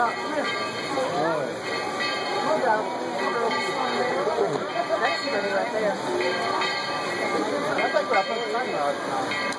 Nanti aku akan naik. you.